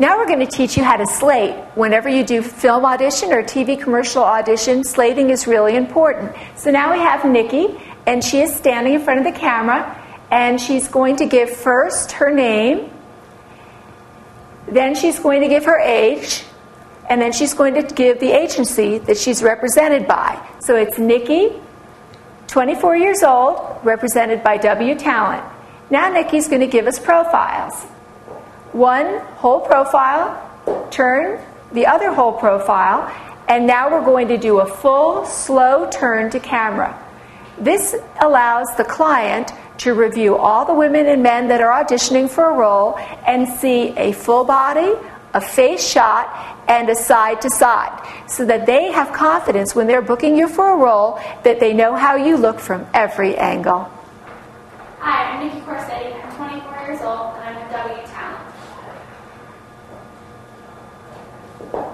Now we're going to teach you how to slate. Whenever you do film audition or TV commercial audition, slating is really important. So now we have Nikki, and she is standing in front of the camera, and she's going to give first her name, then she's going to give her age, and then she's going to give the agency that she's represented by. So it's Nikki, 24 years old, represented by W Talent. Now Nikki's going to give us profiles one whole profile, turn the other whole profile, and now we're going to do a full, slow turn to camera. This allows the client to review all the women and men that are auditioning for a role and see a full body, a face shot, and a side to side so that they have confidence when they're booking you for a role that they know how you look from every angle. Hi, I'm Nikki Corsetti. I'm 24 years old. Thank you.